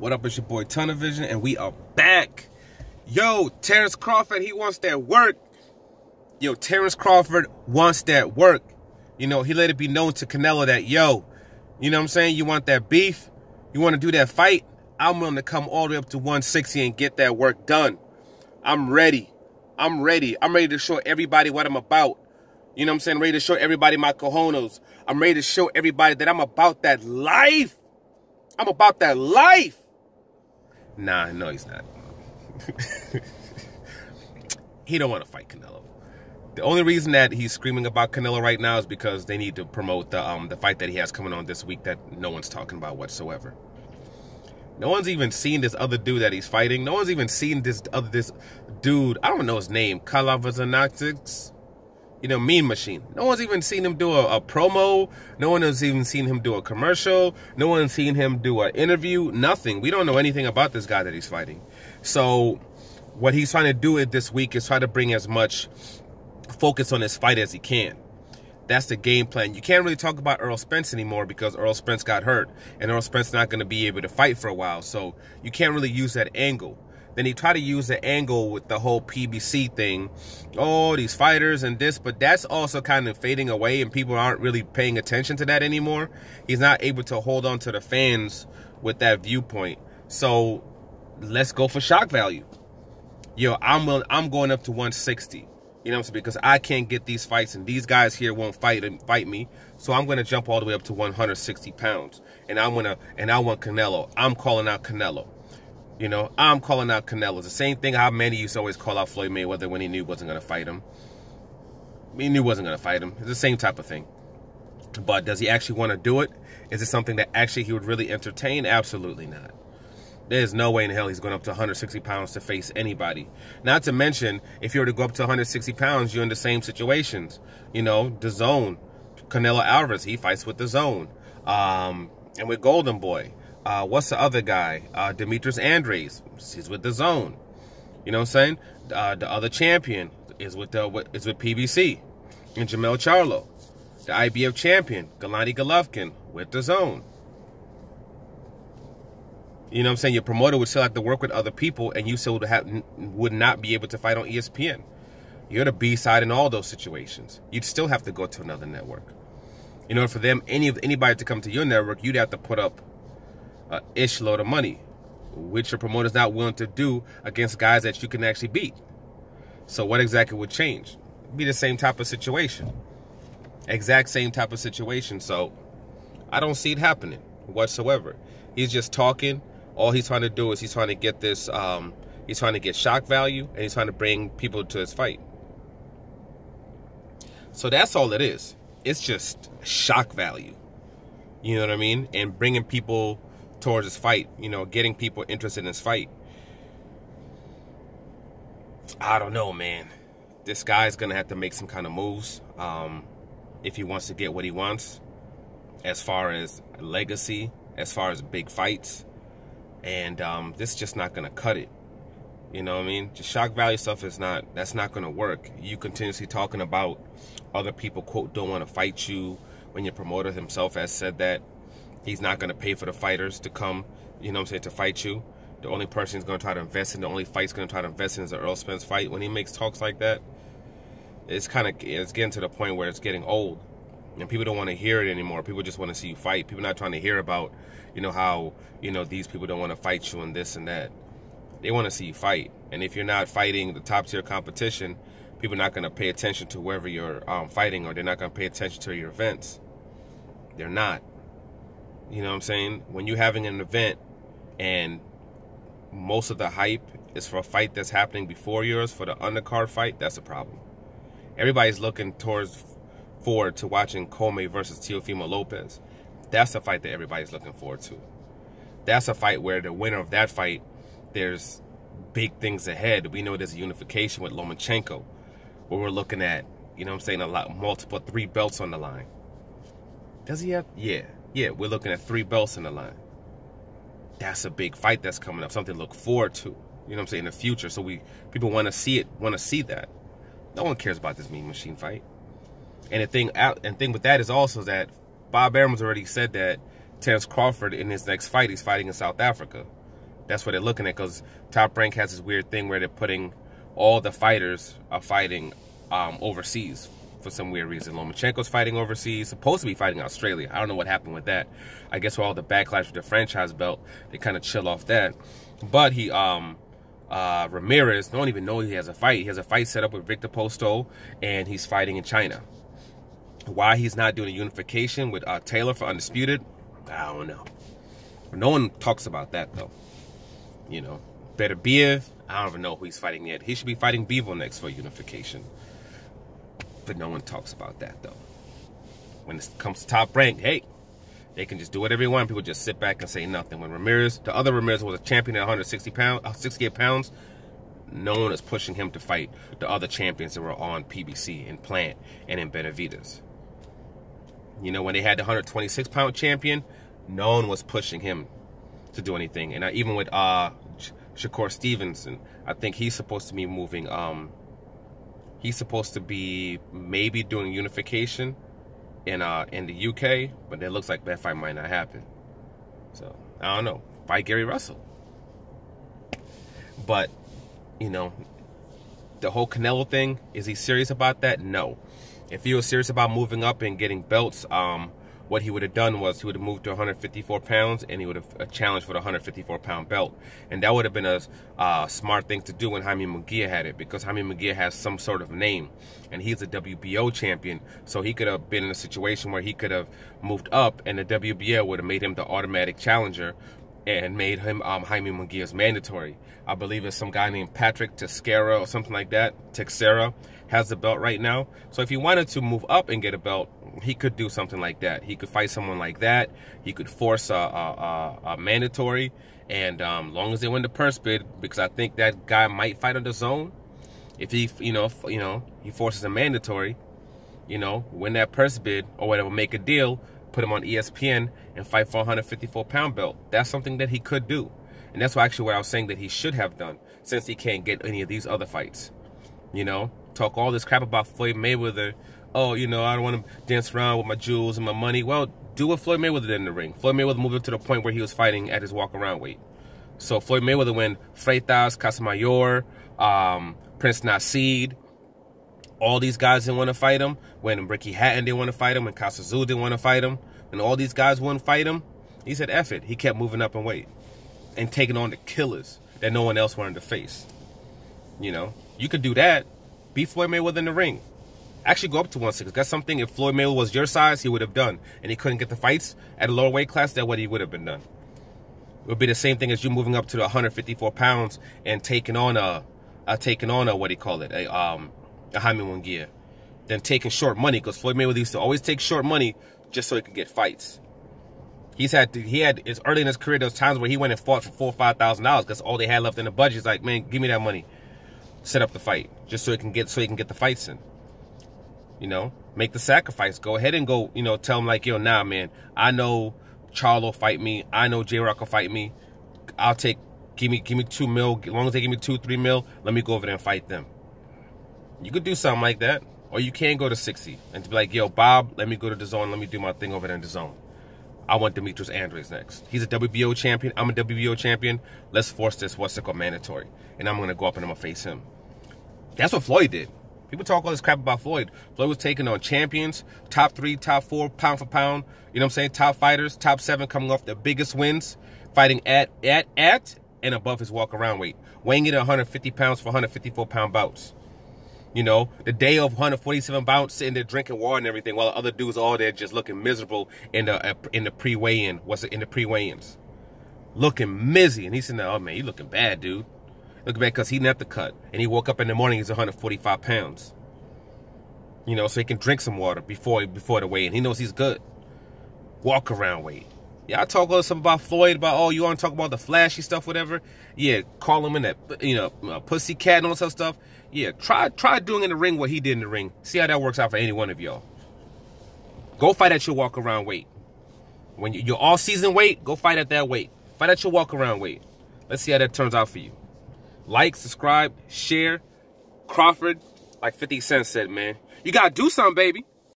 What up, it's your boy Tunnelvision, and we are back. Yo, Terrence Crawford, he wants that work. Yo, Terrence Crawford wants that work. You know, he let it be known to Canelo that, yo, you know what I'm saying? You want that beef? You want to do that fight? I'm willing to come all the way up to 160 and get that work done. I'm ready. I'm ready. I'm ready to show everybody what I'm about. You know what I'm saying? Ready to show everybody my cojones. I'm ready to show everybody that I'm about that life. I'm about that life. Nah, no, he's not. he don't want to fight Canelo. The only reason that he's screaming about Canelo right now is because they need to promote the um the fight that he has coming on this week that no one's talking about whatsoever. No one's even seen this other dude that he's fighting. No one's even seen this other this dude. I don't know his name. Kalavazanatics. You know, Mean Machine. No one's even seen him do a, a, promo. No one has even seen him do a commercial. No one's seen him do an interview. Nothing. We don't know anything about this guy that he's fighting. So, what he's trying to do it this week is try to bring as much focus on his fight as he can. That's the game plan. You can't really talk about Errol Spence anymore because Errol Spence got hurt, and Errol Spence not going to be able to fight for a while. So you can't really use that angle. Then he tried to use the angle with the whole PBC thing. Oh, these fighters and this, but that's also kind of fading away, and people aren't really paying attention to that anymore. He's not able to hold on to the fans with that viewpoint. So let's go for shock value. Yo, I'm I'm going up to 160. You know what I'm saying? Because I can't get these fights, and these guys here won't fight and fight me. So I'm gonna jump all the way up to 160 pounds, and I'm gonna and I want Canelo. I'm calling out Canelo. You know, I'm calling out Canelo. It's the same thing how Manny used to always call out Floyd Mayweather when he knew he wasn't gonna fight him. He knew he wasn't gonna fight him. It's the same type of thing. But does he actually want to do it? Is it something that actually he would really entertain? Absolutely not. There's no way in hell he's going up to 160 pounds to face anybody. Not to mention, if you were to go up to 160 pounds, you're in the same situations. You know, DAZN. Canelo Alvarez, he fights with DAZN. Um, and with Golden Boy. Uh, what's the other guy? Uh, Demetrius Andrade, he's with DAZN. You know what I'm saying? Uh, the other champion is with the is with PBC. And Jermell Charlo. The IBF champion, Gennady Golovkin, with DAZN. You know what I'm saying? Your promoter would still have to work with other people, and you still would, have, would not be able to fight on ESPN. You're the B side in all those situations. You'd still have to go to another network. In order for them, any of anybody to come to your network, you'd have to put up ish load of money, which your promoter's not willing to do against guys that you can actually beat. So what exactly would change? Be the same type of situation. Exact same type of situation. So I don't see it happening whatsoever. He's just talking all he's trying to do is he's trying to get this um, he's trying to get shock value and he's trying to bring people to his fight so that's all it is it's just shock value you know what i mean and bringing people towards his fight you know getting people interested in his fight i don't know man this guy's gonna have to make some kind of moves um, if he wants to get what he wants as far as legacy as far as big fights and um, this is just not going to cut it. You know what I mean? Just shock value stuff is not, that's not going to work. You continuously talking about other people, quote, don't want to fight you when your promoter himself has said that he's not going to pay for the fighters to come, you know what I'm saying, to fight you. The only person he's going to try to invest in, the only fight he's going to try to invest in is the Errol Spence fight. When he makes talks like that, it's kind of, it's getting to the point where it's getting old and people don't want to hear it anymore. People just want to see you fight. People not trying to hear about, you know, how you know these people don't want to fight you and this and that. They want to see you fight. And if you're not fighting the top tier competition, people are not going to pay attention to wherever you're um, fighting, or they're not going to pay attention to your events. They're not. You know what I'm saying? When you're having an event and most of the hype is for a fight that's happening before yours, for the undercard fight, that's a problem. Everybody's looking towards forward to watching Commey versus Teofimo Lopez. That's a fight that everybody's looking forward to. That's a fight where the winner of that fight, there's big things ahead. We know there's a unification with Lomachenko, where we're looking at, you know what I'm saying, a lot, multiple three belts on the line. Does he have? Yeah. Yeah, we're looking at three belts in the line. That's a big fight that's coming up, something to look forward to. You know what I'm saying, in the future. So we people want to see it, want to see that. No one cares about this mean machine fight. And the thing out and thing with that is also that Bob Arum's already said that Terence Crawford in his next fight he's fighting in South Africa. That's what they're looking at because Top Rank has this weird thing where they're putting all the fighters are fighting um, overseas for some weird reason. Lomachenko's fighting overseas, supposed to be fighting Australia. I don't know what happened with that. I guess with all the backlash with the franchise belt, they kind of chill off that. But he, um, uh, Ramirez, don't even know he has a fight. He has a fight set up with Victor Postol, and he's fighting in China. Why he's not doing a unification with uh, Taylor for Undisputed, I don't know. No one talks about that, though. You know, Beterbiev, I don't even know who he's fighting yet. He should be fighting Bivol next for unification. But no one talks about that, though. When it comes to top rank, hey, they can just do whatever they want. People just sit back and say nothing. When Ramirez, the other Ramirez was a champion at 160 pounds, uh, 68 pounds, no one is pushing him to fight the other champions that were on PBC in Plant and in Benavidez. You know, when they had the 126 pound champion, no one was pushing him to do anything. And I, even with uh, Shakur Stevenson, I think he's supposed to be moving. Um, he's supposed to be maybe doing unification in uh in the UK, but it looks like that fight might not happen. So I don't know. Fight Gary Russell. But you know, the whole Canelo thing, is he serious about that? No. If he was serious about moving up and getting belts, um, what he would have done was he would have moved to 154 pounds and he would have uh, challenged for the 154 pound belt. And that would have been a uh, smart thing to do when Jaime Munguia had it because Jaime Munguia has some sort of name and he's a WBO champion. So he could have been in a situation where he could have moved up and the WBO would have made him the automatic challenger and made him um, Jaime Munguia's mandatory. I believe it's some guy named Patrick Teixeira or something like that. Teixeira has the belt right now. So if he wanted to move up and get a belt, he could do something like that. He could fight someone like that. He could force a, a, a, a mandatory, and um, long as they win the purse bid, because I think that guy might fight on DAZN. If he, you know, you know, he forces a mandatory, you know, win that purse bid or whatever, make a deal, put him on ESPN and fight for 154 pound belt. That's something that he could do, and that's actually what I was saying that he should have done, since he can't get any of these other fights. You know, talk all this crap about Floyd Mayweather oh, you know, I don't want to dance around with my jewels and my money. Well, do what Floyd Mayweather did in the ring. Floyd Mayweather moved up to the point where he was fighting at his walk around weight. So Floyd Mayweather when Freitas, Casamayor, um, Prince Naseem, all these guys didn't want to fight him. When Ricky Hatton didn't want to fight him. When Kostya didn't want to fight him. And all these guys wouldn't fight him. He said, F it. He kept moving up in weight. And taking on the killers that no one else wanted to face. You know, you could do that. Beat Floyd Mayweather in the ring actually go up to 160. That's something if Floyd Mayweather was your size, he would have done. And he couldn't get the fights at a lower weight class, that what he would have been done. It would be the same thing as you moving up to the 154 pounds and taking on a, a taking on a, what do you call it, a, um, Jaime Munguia. Then taking short money, because Floyd Mayweather used to always take short money just so he could get fights. He's had he had it's early in his career those times where he went and fought for four five thousand dollars because all they had left in the budget is like, man, give me that money, set up the fight just so he can get so he can get the fights in you know, make the sacrifice. Go ahead and go, you know, tell him like, yo, nah, man, I know Charlo fight me. I know J Rock will fight me. I'll take, give me, give me two mil. As long as they give me two, three mil, let me go over there and fight them. You could do something like that. Or you can go to 60 and be like, yo, Bob, let me go to DAZN. Let me do my thing over there in DAZN. I want Demetrius Andrade next. He's a WBO champion. I'm a WBO champion. Let's force this what's it called mandatory. And I'm going to go up and I'm going to face him. That's what Floyd did. People talk all this crap about Floyd. Floyd was taking on champions, top three, top four, pound for pound. You know what I'm saying? Top fighters, top seven coming off the biggest wins, fighting at, at, at, and above his walk around weight. Weighing in at 150 pounds for 154 pound bouts. You know, the day of 147 bouts, sitting there drinking water and everything, while the other dudes all there just looking miserable in the uh, in the pre-weigh-in. What's it in the pre-weigh-ins? Looking mizzy, and he said, "Oh man, you looking bad, dude." Look back because he didn't have to cut. And he woke up in the morning, he's 145 pounds. You know, so he can drink some water before before the weigh in. He knows he's good. Walk around weight. Yeah, I talk a little something about Floyd, about, oh, you want to talk about the flashy stuff, whatever. Yeah, call him in that, you know, uh, pussy cat and all that stuff. Yeah, try try doing in the ring what he did in the ring. See how that works out for any one of y'all. Go fight at your walk around weight. When you're all season weight, go fight at that weight. Fight at your walk around weight. Let's see how that turns out for you. Like, subscribe, share. Crawford, like 50 Cent said, man. You gotta do something, baby.